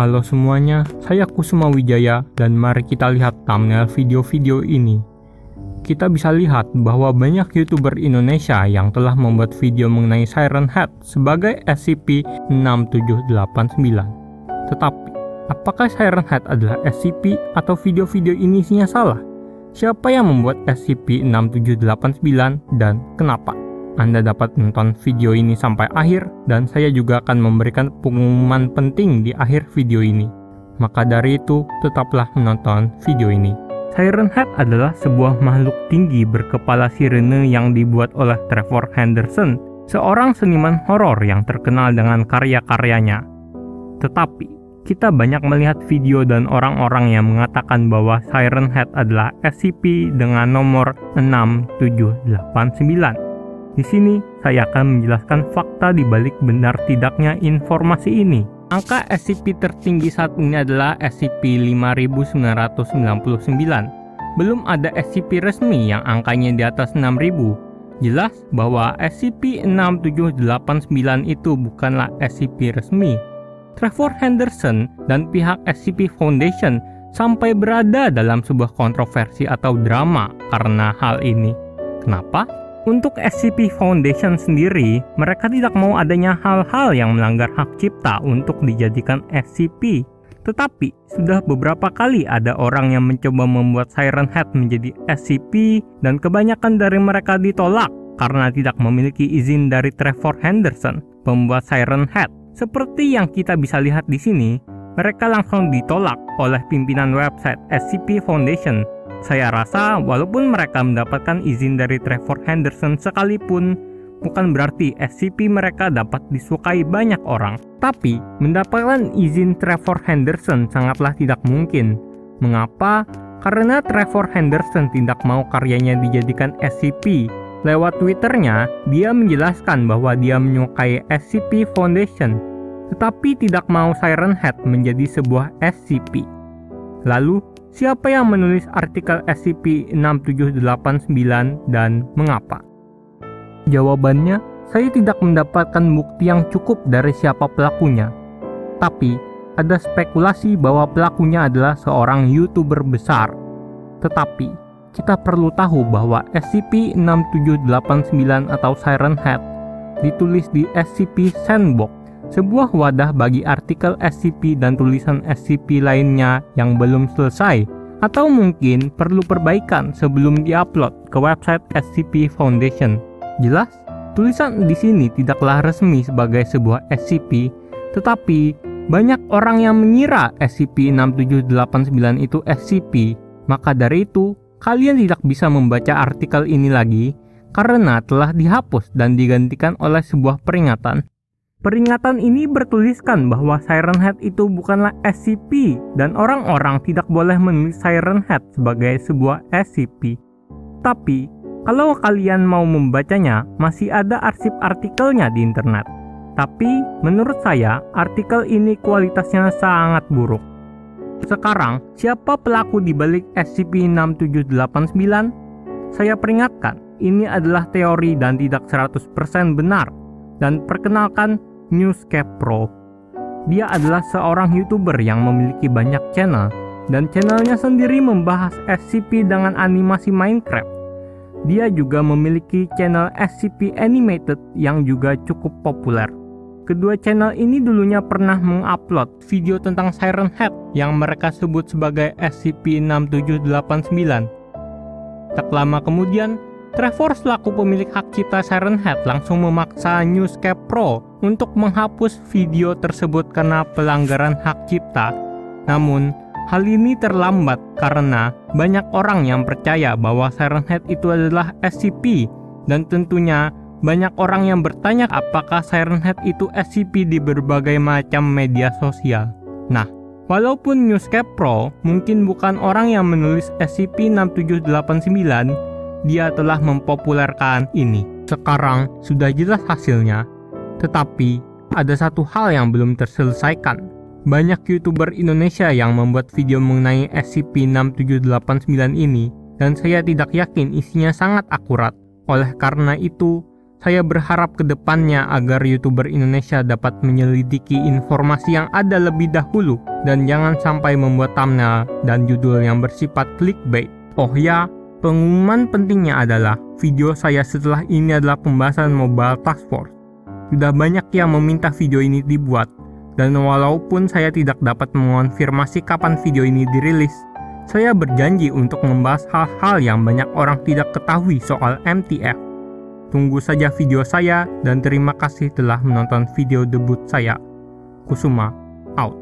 Halo semuanya, saya Kusuma Wijaya dan mari kita lihat thumbnail video-video ini. Kita bisa lihat bahwa banyak YouTuber Indonesia yang telah membuat video mengenai Siren Head sebagai SCP-6789. Tetapi, apakah Siren Head adalah SCP atau video-video ini isinya salah? Siapa yang membuat SCP-6789 dan kenapa? Anda dapat menonton video ini sampai akhir dan saya juga akan memberikan pengumuman penting di akhir video ini. Maka dari itu, tetaplah menonton video ini. Siren Head adalah sebuah makhluk tinggi berkepala sirene yang dibuat oleh Trevor Henderson, seorang seniman horor yang terkenal dengan karya-karyanya. Tetapi, kita banyak melihat video dan orang-orang yang mengatakan bahwa Siren Head adalah SCP dengan nomor 6789. Di sini, saya akan menjelaskan fakta di balik benar tidaknya informasi ini. Angka SCP tertinggi saat ini adalah SCP-5999. Belum ada SCP resmi yang angkanya di atas 6000. Jelas bahwa SCP-6789 itu bukanlah SCP resmi. Trevor Henderson dan pihak SCP Foundation sampai berada dalam sebuah kontroversi atau drama karena hal ini. Kenapa? Untuk SCP Foundation sendiri, mereka tidak mau adanya hal-hal yang melanggar hak cipta untuk dijadikan SCP. Tetapi, sudah beberapa kali ada orang yang mencoba membuat Siren Head menjadi SCP dan kebanyakan dari mereka ditolak karena tidak memiliki izin dari Trevor Henderson, pembuat Siren Head. Seperti yang kita bisa lihat di sini, mereka langsung ditolak oleh pimpinan website SCP Foundation saya rasa walaupun mereka mendapatkan izin dari Trevor Henderson sekalipun, bukan berarti SCP mereka dapat disukai banyak orang. Tapi, mendapatkan izin Trevor Henderson sangatlah tidak mungkin. Mengapa? Karena Trevor Henderson tidak mau karyanya dijadikan SCP. Lewat Twitternya, dia menjelaskan bahwa dia menyukai SCP Foundation, tetapi tidak mau Siren Head menjadi sebuah SCP. Lalu, Siapa yang menulis artikel SCP-6789 dan mengapa? Jawabannya, saya tidak mendapatkan bukti yang cukup dari siapa pelakunya. Tapi, ada spekulasi bahwa pelakunya adalah seorang YouTuber besar. Tetapi, kita perlu tahu bahwa SCP-6789 atau Siren Head ditulis di SCP Sandbox sebuah wadah bagi artikel SCP dan tulisan SCP lainnya yang belum selesai atau mungkin perlu perbaikan sebelum diupload ke website SCP Foundation. Jelas, tulisan di sini tidaklah resmi sebagai sebuah SCP, tetapi banyak orang yang mengira SCP-6789 itu SCP. Maka dari itu, kalian tidak bisa membaca artikel ini lagi karena telah dihapus dan digantikan oleh sebuah peringatan Peringatan ini bertuliskan bahwa Siren Head itu bukanlah SCP dan orang-orang tidak boleh menulis Siren Head sebagai sebuah SCP. Tapi, kalau kalian mau membacanya, masih ada arsip artikelnya di internet. Tapi, menurut saya, artikel ini kualitasnya sangat buruk. Sekarang, siapa pelaku di balik SCP-6789? Saya peringatkan, ini adalah teori dan tidak 100% benar. Dan perkenalkan, Newscape Pro. Dia adalah seorang YouTuber yang memiliki banyak channel dan channelnya sendiri membahas SCP dengan animasi Minecraft. Dia juga memiliki channel SCP Animated yang juga cukup populer. Kedua channel ini dulunya pernah mengupload video tentang Siren Head yang mereka sebut sebagai SCP-6789. Tak lama kemudian, Trevor selaku pemilik hak cipta Siren Head langsung memaksa Newscape Pro untuk menghapus video tersebut karena pelanggaran hak cipta. Namun, hal ini terlambat karena banyak orang yang percaya bahwa Siren Head itu adalah SCP dan tentunya banyak orang yang bertanya apakah Siren Head itu SCP di berbagai macam media sosial. Nah, walaupun Newscape Pro mungkin bukan orang yang menulis SCP-6789, dia telah mempopulerkan ini. Sekarang sudah jelas hasilnya, tetapi ada satu hal yang belum terselesaikan. Banyak YouTuber Indonesia yang membuat video mengenai SCP-6789 ini, dan saya tidak yakin isinya sangat akurat. Oleh karena itu, Saya berharap ke depannya agar YouTuber Indonesia dapat menyelidiki informasi yang ada lebih dahulu dan jangan sampai membuat thumbnail dan judul yang bersifat clickbait. Oh ya, pengumuman pentingnya adalah video saya setelah ini adalah pembahasan Mobile Task Force. Sudah banyak yang meminta video ini dibuat, dan walaupun saya tidak dapat mengonfirmasi kapan video ini dirilis, saya berjanji untuk membahas hal-hal yang banyak orang tidak ketahui soal MTF. Tunggu saja video saya dan terima kasih telah menonton video debut saya. Kusuma, out.